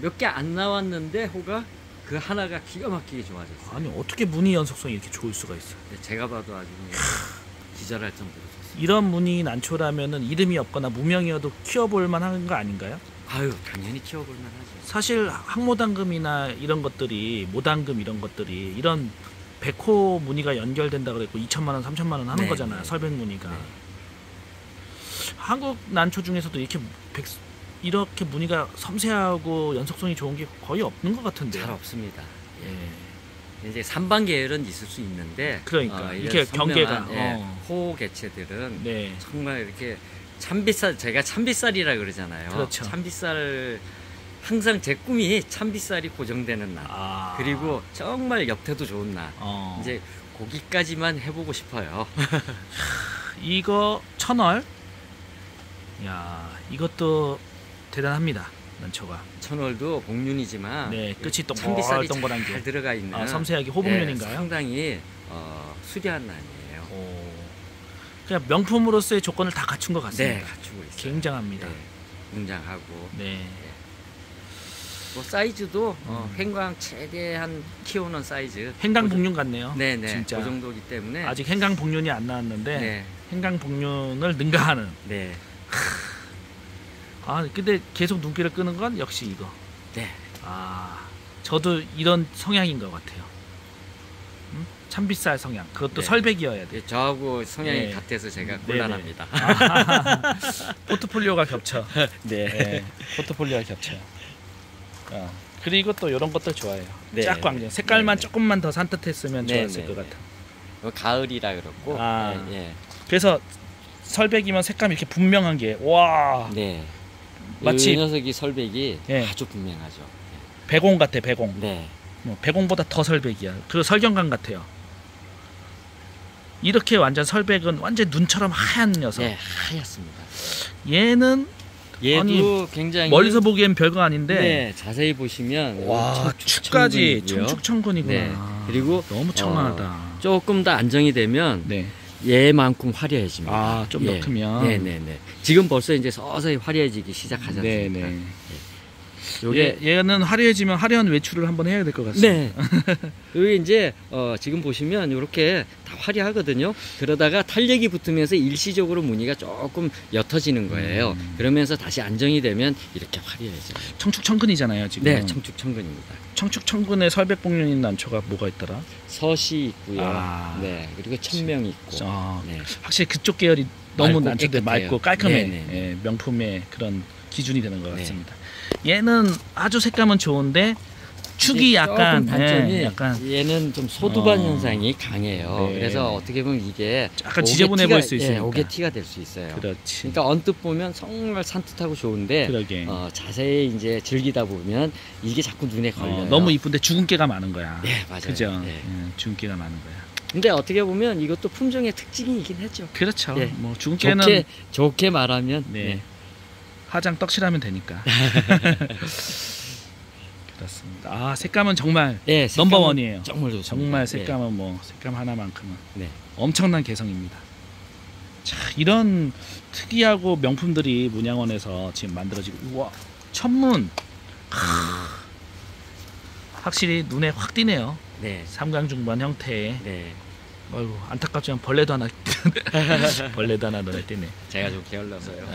몇 개 안 나왔는데 호가 그 하나가 기가 막히게 좋아졌어요. 아니 어떻게 무늬 연속성이 이렇게 좋을 수가 있어? 네, 제가 봐도 아주 기절할 정도로 좋습니다. 이런 무늬 난초라면은 이름이 없거나 무명이어도 키워볼 만한 거 아닌가요? 아유 당연히 키워볼 만하죠. 사실 항모당금이나 이런 것들이 모당금 이런 것들이 이런 백호 무늬가 연결된다 그랬고 2천만 원, 3천만 원 하는 네, 거잖아요. 네. 설백 무늬가. 네. 한국 난초 중에서도 이렇게 백, 이렇게 무늬가 섬세하고 연속성이 좋은 게 거의 없는 것 같은데요. 잘 없습니다. 예. 이제 삼방 계열은 있을 수 있는데 그러니까 어, 이렇게 경계가, 예, 어. 호 개체들은 네. 정말 이렇게 참빗살 제가 참빗살이라 그러잖아요. 그렇죠. 참빗살 항상 제 꿈이 참빗살이 고정되는 날. 아. 그리고 정말 옆태도 좋은 날. 어. 이제 고기까지만 해보고 싶어요. 이거 천월. 야, 이것도 대단합니다. 난초가. 천월도 복륜이지만 네, 끝이 참빗살이 동글동글한 게. 잘 들어가 있는 아, 섬세하게 호복륜인가요? 네, 상당히 어, 수려한 난이에요. 오. 그냥 명품으로서의 조건을 다 갖춘 것 같습니다. 네, 갖추고 있어요. 굉장합니다. 네, 웅장하고 네. 뭐 사이즈도 어, 음. 횡광 최대한 키우는 사이즈. 행강 복륜 같네요. 네네. 진짜. 그 정도기 때문에 아직 행강 복륜이 안 나왔는데 네. 행강 복륜을 능가하는. 네. 아, 근데 계속 눈길을 끄는 건 역시 이거. 네. 아, 저도 이런 성향인 것 같아요. 음? 참빗살 성향. 그것도 네. 설백이어야 돼. 네, 저하고 성향이 네. 같아서 제가 네네. 곤란합니다. 아, 포트폴리오가 겹쳐. 네. 네, 포트폴리오가 겹쳐요. 어, 그리고 또 이런 것도 좋아해요. 네. 짝광 색깔만 네, 네. 조금만 더 산뜻했으면 네, 좋았을 네, 것 네. 같아. 뭐 가을이라 그렇고. 아. 네. 그래서 설백이면 색감이 이렇게 분명한 게 와. 네. 마치- 이 녀석이 설백이 예. 아주 분명하죠. 배공 같아 배공. 네. 뭐 배공보다 더 설백이야. 그리고 설경감 같아요. 이렇게 완전 설백은 완전 눈처럼 하얀 녀석. 네, 하얗습니다. 얘는 얘도 아니, 굉장히 멀리서 보기엔 별거 아닌데 네, 자세히 보시면 와 축까지 청근이고요. 청축청근이구나. 네. 그리고 너무 청아하다. 조금 더 안정이 되면 네. 얘만큼 화려해집니다. 아, 좀더 크면. 네, 네, 네. 지금 벌써 이제 서서히 화려해지기 시작하지 네, 않습니까? 네. 요게 얘, 얘는 화려해지면 화려한 외출을 한번 해야 될 것 같습니다. 네. 여기 이제 어, 지금 보시면 이렇게 다 화려하거든요. 그러다가 탄력이 붙으면서 일시적으로 무늬가 조금 옅어지는 거예요. 음. 그러면서 다시 안정이 되면 이렇게 화려해져요. 청축청근이잖아요 지금. 네, 청축청근입니다. 청축청근의 설백복륜인 난초가 뭐가 있더라? 서시 있고요. 아. 네, 그리고 천명 있고. 아, 네. 확실히 그쪽 계열이 너무 난초들. 맑고 깔끔해. 네, 네. 예, 명품의 그런 기준이 되는 것 네. 같습니다. 얘는 아주 색감은 좋은데 축이 약간 단점이 예, 약간 얘는 좀 소두반 어. 현상이 강해요. 네. 그래서 어떻게 보면 이게 약간 지저분해 보일 수 예, 있으니까. 오게 티가 될 수 있어요. 그렇지. 그러니까 언뜻 보면 정말 산뜻하고 좋은데. 어, 자세히 이제 즐기다 보면 이게 자꾸 눈에 걸려요. 어, 너무 이쁜데 주근깨가 많은 거야. 네, 맞아요. 그죠? 네. 예, 주근깨가 많은 거야. 근데 어떻게 보면 이것도 품종의 특징이긴 했죠. 그렇죠. 예. 뭐 주근깨는 좋게 좋게 말하면 네. 네. 화장 떡칠하면 되니까. 그렇습니다. 아 색감은 정말 네, 색감은 원이에요. 정말 좋습니다. 정말 네. 색감은 뭐 색감 하나만큼은 네. 엄청난 개성입니다. 자 이런 특이하고 명품들이 문양원에서 지금 만들어지고 우와 천문 크. 확실히 눈에 확 띄네요. 네. 삼강중반 형태의 네. 어이구 안타깝지만 벌레도 하나 벌레도 하나 눈에 띄네. 제가 좀 게을러서요.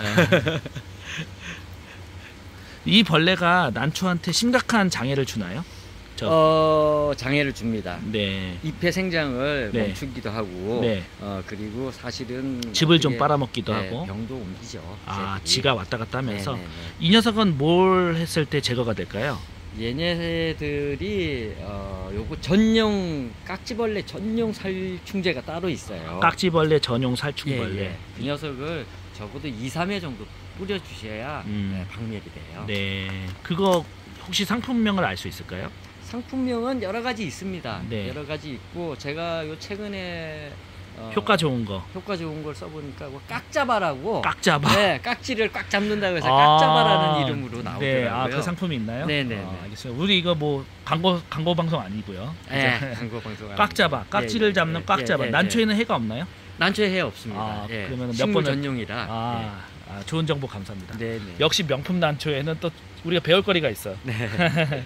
이 벌레가 난초한테 심각한 장애를 주나요? 저- 어, 장애를 줍니다. 네. 잎의 생장을 네. 멈추기도 하고, 네. 어, 그리고 사실은 즙을 좀 빨아먹기도 네, 하고. 병도 옮기죠. 아, 쟤들이. 지가 왔다 갔다 하면서 네, 네, 이 녀석은 뭘 했을 때 제거가 될까요? 네. 얘네들이 어, 요거 전용 깍지벌레 전용 살충제가 따로 있어요. 깍지벌레 전용 살충벌레. 예, 예. 이 녀석을 적어도 2, 3회 정도 뿌려 주셔야 음. 네, 박멸이 돼요. 네. 그거 혹시 상품명을 알 수 있을까요? 상품명은 여러 가지 있습니다. 네. 여러 가지 있고 제가 요 최근에 어, 효과 좋은 거. 효과 좋은 걸 써보니까 뭐 깍잡아라고 깍잡아. 네, 깍지를 꽉 잡는다고 해서 아, 깍잡아라는 이름으로 나오더라고요. 네, 아, 그 상품이 있나요? 네, 네, 아, 네. 알겠어요. 우리 이거 뭐 광고 광고 방송 아니고요. 네? 광고 방송 깍잡아, 깍지를 예, 잡는 예, 깍잡아. 난초에는 해가 없나요? 난초에 해 없습니다. 아, 예, 그러면은 몇 번을- 전용이라 아, 아, 좋은 정보 감사합니다. 네, 네. 역시 명품 난초에는 또 우리가 배울 거리가 있어. 네.